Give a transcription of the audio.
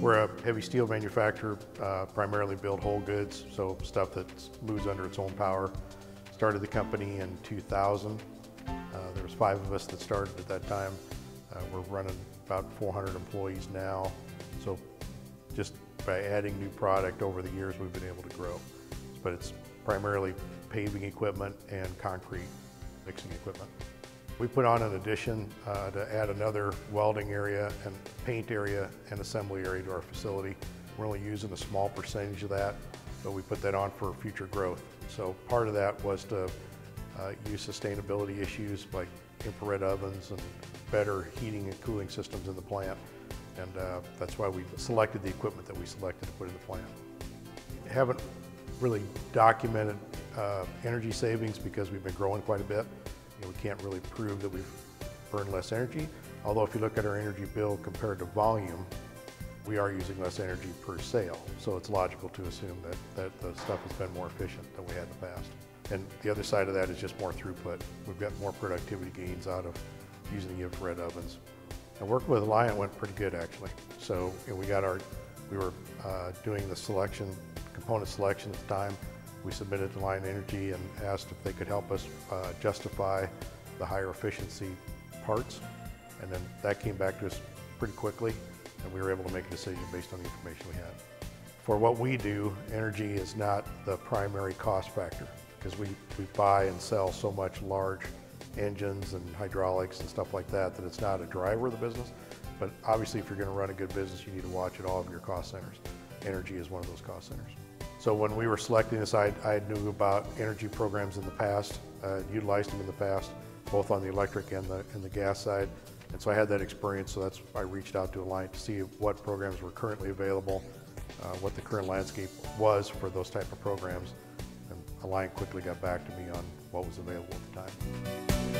We're a heavy steel manufacturer, uh, primarily build whole goods, so stuff that moves under its own power. Started the company in 2000. Uh, there was five of us that started at that time. Uh, we're running about 400 employees now. So just by adding new product over the years, we've been able to grow. But it's primarily paving equipment and concrete mixing equipment. We put on an addition uh, to add another welding area and paint area and assembly area to our facility. We're only using a small percentage of that, but we put that on for future growth. So part of that was to uh, use sustainability issues like infrared ovens and better heating and cooling systems in the plant. And uh, that's why we selected the equipment that we selected to put in the plant. Haven't really documented uh, energy savings because we've been growing quite a bit. Know, we can't really prove that we've burned less energy. Although if you look at our energy bill compared to volume, we are using less energy per sale. So it's logical to assume that, that the stuff has been more efficient than we had in the past. And the other side of that is just more throughput. We've got more productivity gains out of using the infrared ovens. And working with Alliant went pretty good actually. So we got our, we were uh, doing the selection, component selection at the time. We submitted to Alliant Energy and asked if they could help us uh, justify the higher efficiency parts. And then that came back to us pretty quickly and we were able to make a decision based on the information we had. For what we do, energy is not the primary cost factor because we, we buy and sell so much large engines and hydraulics and stuff like that that it's not a driver of the business. But obviously if you're going to run a good business, you need to watch at all of your cost centers. Energy is one of those cost centers. So when we were selecting this, I, I knew about energy programs in the past, uh, utilized them in the past, both on the electric and the, and the gas side. And so I had that experience, so that's why I reached out to Alliant to see what programs were currently available, uh, what the current landscape was for those type of programs. And Alliant quickly got back to me on what was available at the time.